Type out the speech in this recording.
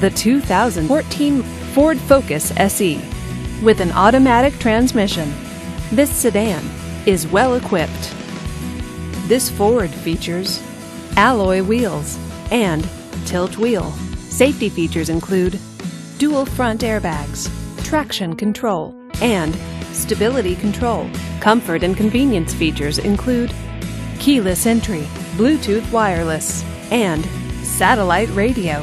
the 2014 Ford Focus SE. With an automatic transmission, this sedan is well equipped. This Ford features alloy wheels and tilt wheel. Safety features include dual front airbags, traction control, and stability control. Comfort and convenience features include keyless entry, Bluetooth wireless, and satellite radio.